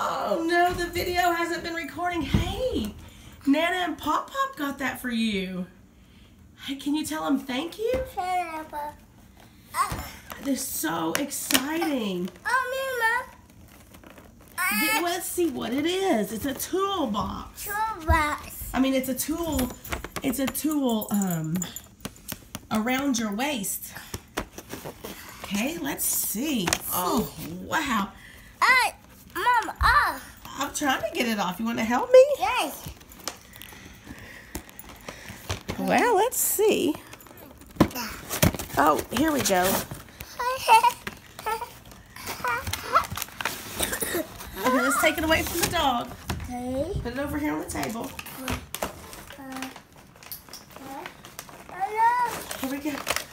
Oh no, the video hasn't been recording. Hey, Nana and Pop Pop got that for you. Hey, can you tell them thank you? Uh, They're so exciting. oh, Mama. Let's see what it is. It's a toolbox. Toolbox. I mean, it's a tool. It's a tool um around your waist. Okay, let's see. Oh wow! Trying to get it off. You want to help me? yes. Well, let's see. Oh, here we go. Okay, let's take it away from the dog. okay. Put it over here on the table. Uh, uh, hello. Here we go.